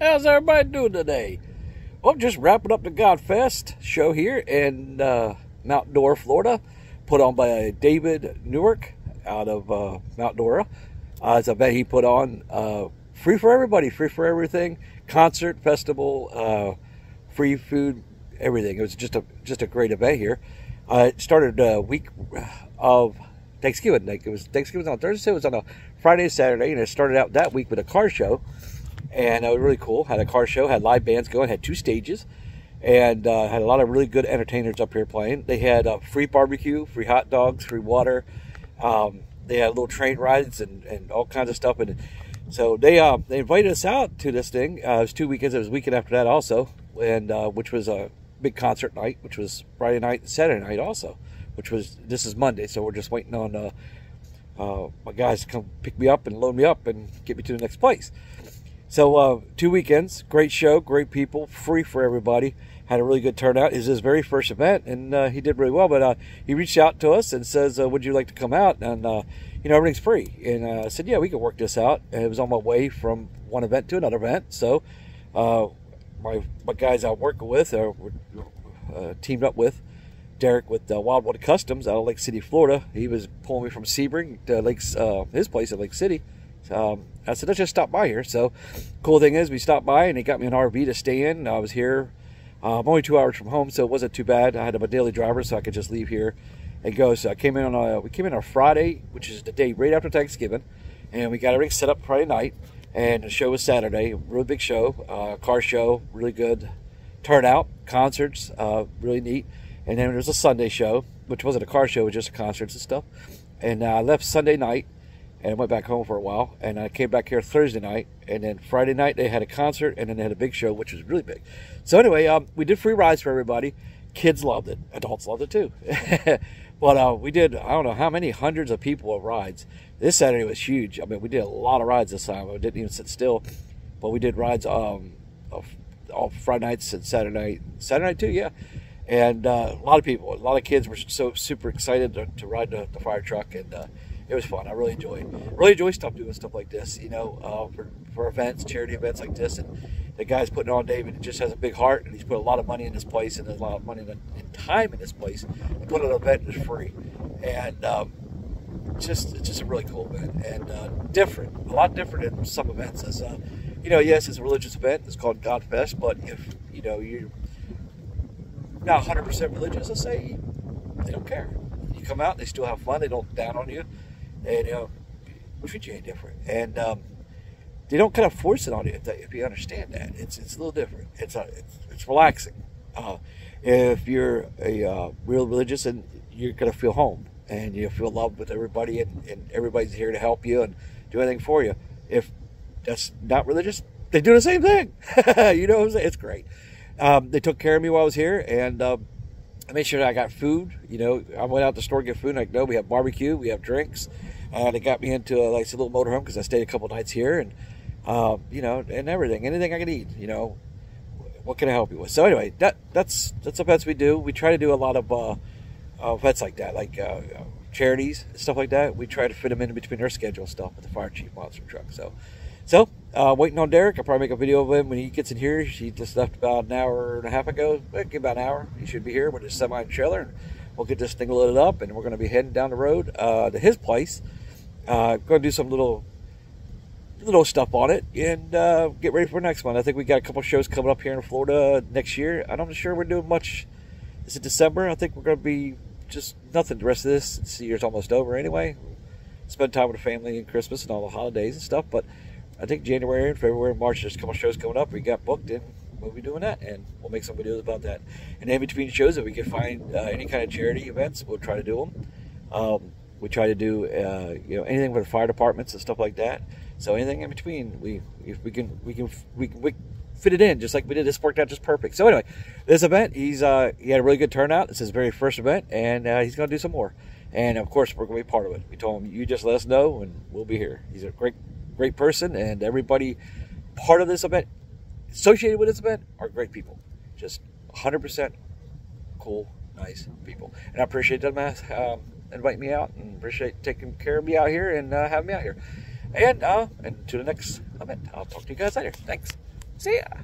How's everybody doing today? Well, just wrapping up the Godfest show here in uh, Mount Dora, Florida, put on by David Newark out of uh, Mount Dora. Uh, it's a bet he put on uh, free for everybody, free for everything, concert, festival, uh, free food, everything. It was just a just a great event here. Uh, it started a week of Thanksgiving. Like it was Thanksgiving was on Thursday. It was on a Friday, Saturday, and it started out that week with a car show, and it was really cool. Had a car show, had live bands going, had two stages, and uh, had a lot of really good entertainers up here playing. They had uh, free barbecue, free hot dogs, free water. Um, they had little train rides and, and all kinds of stuff. And so they uh, they invited us out to this thing. Uh, it was two weekends. It was weekend after that also, and uh, which was a big concert night, which was Friday night and Saturday night also, which was this is Monday. So we're just waiting on uh, my guys to come pick me up and load me up and get me to the next place. So uh, two weekends, great show, great people, free for everybody. Had a really good turnout. It's his very first event, and uh, he did really well. But uh, he reached out to us and says, uh, "Would you like to come out?" And uh, you know, everything's free. And uh, I said, "Yeah, we can work this out." And it was on my way from one event to another event, so my my guys I'm working with, uh, teamed up with, Derek with Wildwood Customs out of Lake City, Florida. He was pulling me from Sebring to Lakes, his place at Lake City. Um, I said, let's just stop by here. So, cool thing is, we stopped by and he got me an RV to stay in. I was here. Uh, I'm only two hours from home, so it wasn't too bad. I had a daily driver, so I could just leave here and go. So I came in on a, we came in on Friday, which is the day right after Thanksgiving, and we got everything set up Friday night. And the show was Saturday, really big show, uh, car show, really good turnout, concerts, uh, really neat. And then there was a Sunday show, which wasn't a car show, it was just concerts and stuff. And uh, I left Sunday night and I went back home for a while. And I came back here Thursday night. And then Friday night they had a concert and then they had a big show, which was really big. So anyway, um, we did free rides for everybody. Kids loved it. Adults loved it too. but uh, we did, I don't know how many hundreds of people of rides. This Saturday was huge. I mean, we did a lot of rides this time. We didn't even sit still. But we did rides um, all Friday nights and Saturday night. Saturday night too, yeah. And uh, a lot of people, a lot of kids were so super excited to, to ride the, the, fire truck, and uh, it was fun. I really enjoyed, really enjoy stuff doing stuff like this. You know, uh, for, for events, charity events like this, and the guy's putting on David just has a big heart, and he's put a lot of money in this place, and a lot of money and time in this place. To put an event is free, and um, just it's just a really cool event and uh, different, a lot different than some events. As uh, you know, yes, it's a religious event. It's called Godfest, but if you know you're not 100% religious, let's say they don't care. You come out, they still have fun. They don't down on you, and you know, treat you any different. And um, they don't kind of force it on you. If, if you understand that, it's it's a little different. It's a, it's, it's relaxing. Uh, if you're a uh, real religious, and you're gonna feel home, and you feel loved with everybody, and, and everybody's here to help you and do anything for you. If that's not religious, they do the same thing. you know what I'm saying? It's great. Um, they took care of me while I was here, and um, I made sure I got food. You know, I went out to the store to get food. And I know we have barbecue, we have drinks. Uh, they got me into a, like a little motorhome because I stayed a couple nights here, and uh, you know, and everything, anything I can eat. You know, what can I help you with? So anyway, that that's that's the events we do. We try to do a lot of uh, events like that, like uh, charities stuff like that. We try to fit them in between our schedule stuff with the fire chief monster truck. So so, uh, waiting on Derek. I'll probably make a video of him when he gets in here. He just left about an hour and a half ago. Give About an hour. He should be here with his semi trailer. And we'll get this thing loaded up, and we're going to be heading down the road uh, to his place. Uh, going to do some little little stuff on it and uh, get ready for next one. I think we got a couple shows coming up here in Florida next year. I'm not sure we're doing much. Is it December? I think we're going to be just nothing the rest of this. This year's almost over anyway. Spend time with the family and Christmas and all the holidays and stuff. But I think January and February and March, there's a couple shows coming up. We got booked and we'll be doing that and we'll make some videos about that. And in between shows, if we can find uh, any kind of charity events, we'll try to do them. Um, we try to do uh, you know anything with the fire departments and stuff like that. So anything in between, we if we can we can we we fit it in just like we did. This worked out just perfect. So anyway, this event he's uh, he had a really good turnout. It's his very first event, and uh, he's going to do some more. And of course, we're going to be part of it. We told him you just let us know, and we'll be here. He's a great great person, and everybody part of this event, associated with this event, are great people. Just 100% cool, nice people. And I appreciate them uh, inviting me out and appreciate taking care of me out here and uh, having me out here. And, uh, and to the next event. I'll talk to you guys later. Thanks. See ya.